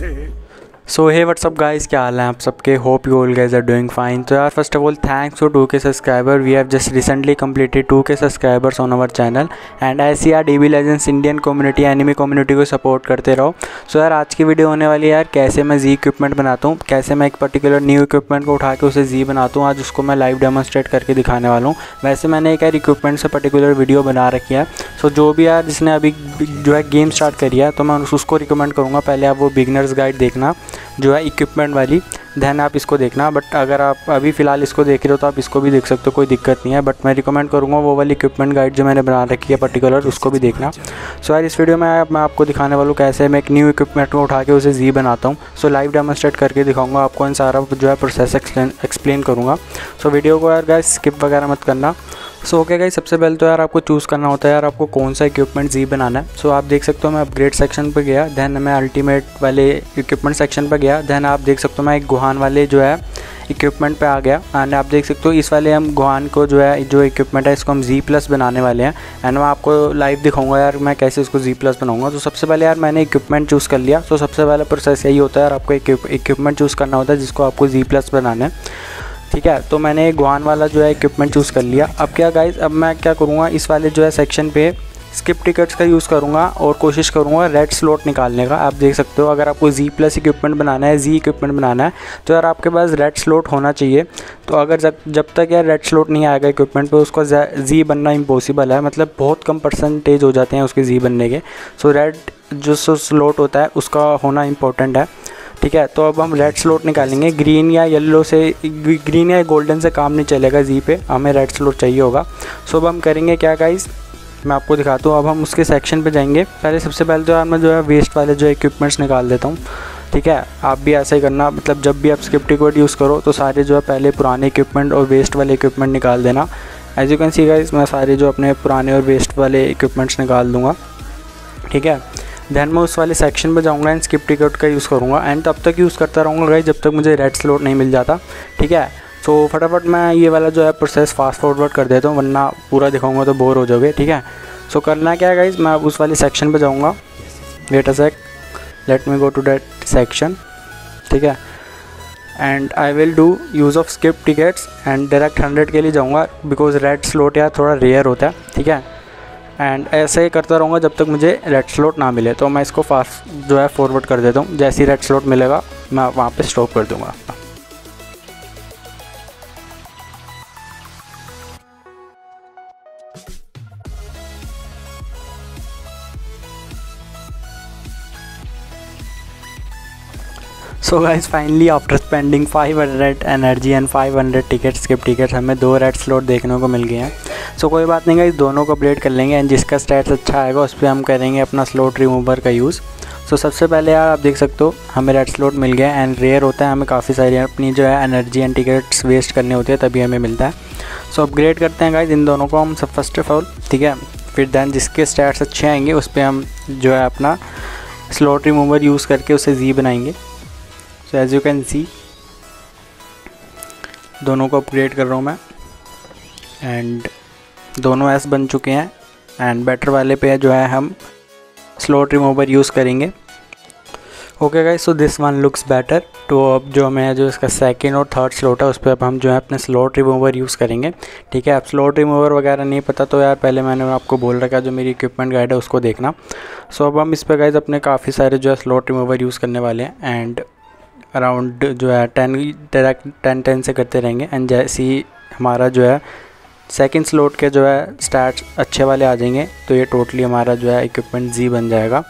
से सो hey what's up guys क्या हाल है आप सबके? Hope you all guys are doing fine तो यार first of all thanks to two K subscriber we have just recently completed two K subscribers on our channel and ऐसी यार D B Legends Indian community anime community को support करते रहो. सो so, यार आज की वीडियो होने वाली है यार कैसे मैं जी इक्विपमेंट बनाता हूँ कैसे मैं एक पर्टिकुलर न्यू इक्विपमेंट को उठा के उसे जी बनाता हूँ आज उसको मैं लाइव डेमोस्ट्रेट करके दिखाने वाला हूँ. वैसे मैंने एक यार इक्विपमेंट से पर्टिकुलर वीडियो बना रखी है. सो so, जो भी यार जिसने अभी जो है गेम स्टार्ट करी है तो मैं उसको रिकमेंड करूँगा. पहले आप वो बिगनर्स गाइड देखना. जो है इक्विपमेंट वाली दैन आप इसको देखना। बट अगर आप अभी फ़िलहाल इसको देख रहे हो तो आप इसको भी देख सकते हो, कोई दिक्कत नहीं है। बट मैं रिकमेंड करूँगा वो वाली इक्विपमेंट गाइड जो मैंने बना रखी है पर्टिकुलर उसको भी देखना। सो यार इस वीडियो में मैं आपको दिखाने वाला कैसे मैं एक न्यू इक्विपमेंट को उठा के उसे जी बनाता हूँ। सो लाइव डेमोस्ट्रेट करके दिखाऊँगा आपको इन सारा जो है प्रोसेस एक्सप्लेन करूँगा। सो वीडियो को यार गैस स्किप वगैरह मत करना। सो ओके गई सबसे पहले तो यार आपको चूज़ करना होता है यार आपको कौन सा इक्विपमेंट जी बनाना है। सो so, आप देख सकते हो मैं अपग्रेड सेक्शन पर गया देन मैं अल्टीमेट वाले इक्विपमेंट सेक्शन पर गया दैन आप देख सकते हो मैं एक गुहान वाले जो है इक्विपमेंट पे आ गया। एंड आप देख सकते हो इस वाले हम गुहान को जो है जो इक्विपमेंट है इसको हम जी प्लस बनाने वाले हैं। एंड मैं आपको लाइव दिखाऊँगा यार मैं कैसे इसको जी प्लस बनाऊँगा। तो सबसे पहले यार मैंने इक्विपमेंट चूज़ कर लिया। तो सबसे पहला प्रोसेस यही होता है यार आपको इक्विपमेंट चूज़ करना होता है जिसको आपको जी प्लस बनाना है। ठीक है तो मैंने गुआन वाला जो है इक्विपमेंट चूज़ कर लिया। अब क्या गाइज़ अब मैं क्या करूँगा, इस वाले जो है सेक्शन पे स्किप टिकट्स का यूज़ करूँगा और कोशिश करूँगा रेड स्लॉट निकालने का। आप देख सकते हो, अगर आपको जी प्लस इक्विपमेंट बनाना है जी इक्विपमेंट बनाना है तो यार आपके पास रेड स्लॉट होना चाहिए। तो अगर जब जब तक यार रेड स्लॉट नहीं आएगा इक्विपमेंट पे, उसका जी बनना इम्पॉसिबल है। मतलब बहुत कम परसेंटेज हो जाते हैं उसके जी बनने के। सो रेड जो स्लॉट होता है, उसका होना इंपॉर्टेंट है। ठीक है? तो अब हम रेड स्लोट निकालेंगे। ग्रीन या येलो से ग्रीन या गोल्डन से काम नहीं चलेगा जी पे। हमें रेड स्लोट चाहिए होगा। सो अब हम करेंगे क्या गाइस मैं आपको दिखाता हूँ। अब हम उसके सेक्शन पे जाएँगे। पहले सबसे पहले तो यार मैं जो है वेस्ट वाले जो इक्विपमेंट्स निकाल देता हूँ। ठीक है? आप भी ऐसा ही करना। मतलब जब भी आप स्क्रिप्ट कोड यूज़ करो तो सारे जो है पहले पुराने इक्विपमेंट और वेस्ट वाले इक्विपमेंट निकाल देना। As you can see guys मैं सारे जो अपने पुराने और वेस्ट वाले इक्विपमेंट्स निकाल दूँगा। ठीक है? दैन मैं उस वाले सेक्शन में जाऊँगा एंड स्किप टिकट का यूज़ करूँगा। एंड तब तक यूज़ करता रहूँगा गाइज़ जब तक मुझे रेड स्लोट नहीं मिल जाता। ठीक है? सो फटाफट मैं ये वाला जो है प्रोसेस फास्ट फॉरवर्ड कर देता हूँ वरना पूरा दिखाऊँगा तो बोर हो जाओगे। ठीक है? सो so, करना क्या है गाइज़ मैं उस वाले सेक्शन पर जाऊँगा। Wait a sec let me go to that section ठीक है? And I will do use of skip tickets and direct hundred के लिए जाऊँगा बिकॉज़ रेड स्लोट यार थोड़ा रेयर होता है। ठीक है? एंड ऐसे ही करता रहूँगा जब तक मुझे रेड स्लॉट ना मिले। तो मैं इसको फास्ट जो है फॉरवर्ड कर देता हूँ। जैसे ही रेड स्लॉट मिलेगा, मैं वहाँ पे स्टॉप कर दूँगा। So guys finally after spending 500 energy and 500 ticket skip ticket हमें दो रेड स्लॉट देखने को मिल गए हैं। सो कोई बात नहीं गाइज़ दोनों को अपडेट कर लेंगे एंड जिसका स्टैट्स अच्छा आएगा, उस पर हम करेंगे अपना स्लॉट रिमूवर का यूज़ सो सबसे पहले यार आप देख सकते हो, हमें रेड स्लॉट मिल गया एंड रेयर होता है, हमें काफ़ी सारी अपनी जो है एनर्जी एंड टिकट्स वेस्ट करने होते हैं, तभी हमें मिलता है. सो अपग्रेड करते हैं गाइज़ इन दोनों को हम सब फ़र्स्ट ऑफ़ ऑल ठीक है? फिर दैन जिसके स्टैट्स अच्छे आएँगे, उस पर हम जो है अपना स्लॉट रिमूवर यूज़ करके उसे जी बनाएँगे. So as you can see दोनों को अपग्रेड कर रहा हूँ मैं. एंड दोनों एस बन चुके हैं एंड बैटर वाले पे जो है हम स्लोट रिमूवर यूज़ करेंगे। Okay guys so this one looks better तो अब जो हमें जो इसका सेकंड और थर्ड स्लोट है उस पर अब हम जो है अपने स्लोट रिमूवर यूज़ करेंगे। ठीक है अब स्लोट रिमूवर वगैरह नहीं पता तो यार पहले मैंने आपको बोल रखा जो मेरी इक्विपमेंट गाइड है उसको देखना। सो so, अब हम इस पर गाइज़ अपने काफ़ी सारे जो है स्लोट रिमूवर यूज़ करने वाले हैं एंड अराउंड जो है टेन डायरेक्ट टेन टेन से करते रहेंगे। एंड जैसे ही हमारा जो है सेकंड स्लोट के जो है स्टार्ट अच्छे वाले आ जाएँगे तो ये टोटली हमारा जो है इक्विपमेंट जी बन जाएगा।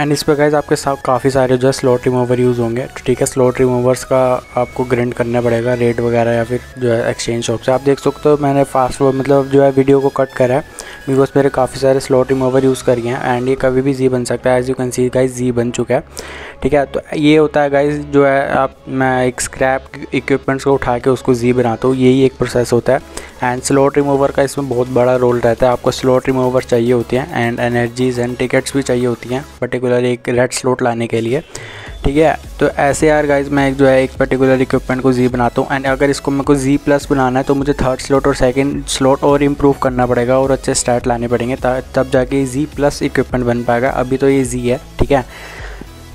एंड इस पर गाइज़ आपके साथ काफ़ी सारे जो है स्लॉट रिमूवर यूज़ होंगे। तो ठीक है स्लॉट रिमूवर्स का आपको ग्रेंड करना पड़ेगा रेट वगैरह या फिर जो है एक्सचेंज शॉप से। आप देख सकते हो मैंने फास्ट मतलब जो है वीडियो को कट करा है। बिकॉज़ मेरे काफ़ी सारे स्लॉट रिमूवर यूज़ करिए हैं एंड ये कभी भी जी बन सकता है. As you can see guys Z बन चुका है. ठीक है? तो ये होता है गाइज़ जो है, आप, मैं एक स्क्रैप इक्विपमेंट्स को उठा के उसको जी बनाता हूँ. यही एक प्रोसेस होता है. एंड स्लॉट रिमूवर का इसमें बहुत बड़ा रोल रहता है. आपको स्लॉट रिमूवर चाहिए होती हैं एंड एनर्जीज एंड टिकट्स भी चाहिए होती हैं पर्टिकुलर एक रेड स्लॉट लाने के लिए. ठीक है? तो ऐसे यार गाइज़ मैं एक जो है, एक पर्टिकुलर इक्विपमेंट को जी बनाता हूँ एंड अगर इसको मेरे को जी प्लस बनाना है तो मुझे थर्ड स्लॉट और सेकंड स्लॉट और इम्प्रूव करना पड़ेगा और अच्छे स्टार्ट लाने पड़ेंगे तब जाके जी प्लस इक्विपमेंट बन पाएगा। अभी तो ये जी है, ठीक है?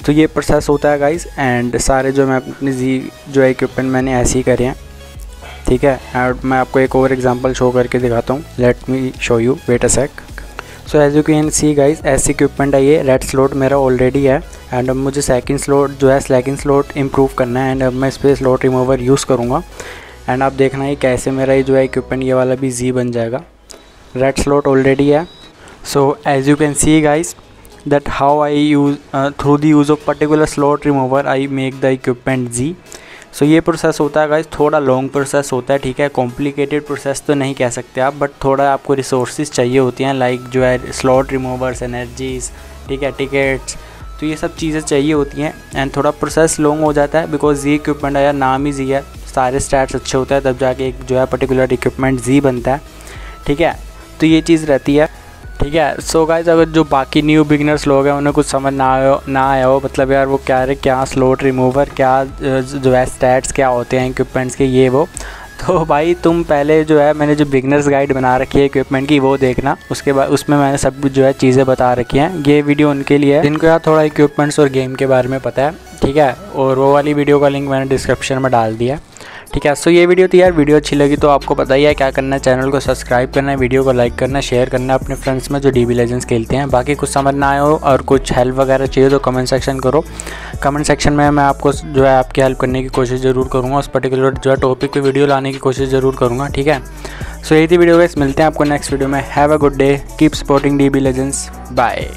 तो ये प्रोसेस होता है गाइज़ एंड सारे जो मैं अपनी जी जो है इक्विपमेंट मैंने ऐसे ही करे हैं, ठीक है? एंड मैं आपको एक और एग्जांपल शो करके दिखाता हूँ। Let me show you wait a sec so as you can see guys ऐसी इक्विपमेंट है ये रेड स्लॉट मेरा ऑलरेडी है। एंड अब मुझे सेकंड स्लॉट जो है सेकंड स्लॉट इम्प्रूव करना है। एंड अब मैं इस पर स्लॉट रिमूवर यूज़ करूँगा। एंड आप देखना है कैसे मेरा ये जो है इक्विपमेंट ये वाला भी जी बन जाएगा। रेड स्लॉट ऑलरेडी है। So as you can see that how I use uh, through the use of particular slot remover I make the equipment Z so ये प्रोसेस होता है गाइज़ थोड़ा लॉन्ग प्रोसेस होता है ठीक है? कॉम्प्लिकेटेड प्रोसेस तो नहीं कह सकते आप बट थोड़ा आपको रिसोर्सेज चाहिए होती हैं लाइक जो है स्लॉट रिमूवर्स एनर्जीज ठीक है? टिकट्स तो ये सब चीज़ें चाहिए होती हैं एंड थोड़ा प्रोसेस लॉन्ग हो जाता है बिकॉज़ जी इक्विपमेंट है नाम ही जी है। सारे स्टैट्स अच्छे होते हैं, तब जाके एक जो है पर्टिकुलर इक्विपमेंट जी बनता है। ठीक है? तो ये चीज़ रहती है। ठीक है? सो गाइज़ अगर जो बाकी न्यू बिगनर्स लोग हैं, उन्हें कुछ समझ ना आया ना आया हो मतलब यार वो क्या है, क्या स्लोट रिमूवर क्या जो है स्टैट्स क्या होते हैं इक्विपमेंट्स के, ये वो तो भाई तुम पहले जो है, मैंने जो बिगनर्स गाइड बना रखी है इक्विपमेंट की, वो देखना। उसके बाद, उसमें मैंने सब जो है चीज़ें बता रखी हैं। ये वीडियो उनके लिए है। जिनको यार थोड़ा इक्विपमेंट्स और गेम के बारे में पता है, ठीक है? और वो वाली वीडियो का लिंक मैंने डिस्क्रिप्शन में डाल दिया ठीक है? सो ये वीडियो थी यार। वीडियो अच्छी लगी तो आपको पता ही है क्या करना है। चैनल को सब्सक्राइब करना है वीडियो को लाइक करना शेयर करना, अपने फ्रेंड्स में जो डी बी लेजेंड्स खेलते हैं। बाकी कुछ समझ ना आए हो और कुछ हेल्प वगैरह चाहिए तो कमेंट सेक्शन करो। कमेंट सेक्शन में मैं आपको जो है आपकी हेल्प करने की कोशिश ज़रूर करूँगा। उस पर्टिकुलर जो है टॉपिक पर वीडियो लाने की कोशिश ज़रूर करूँगा, ठीक है? सो यही थी वीडियो मिलते हैं आपको नेक्स्ट वीडियो में। Have a good day keep supporting D B Legends bye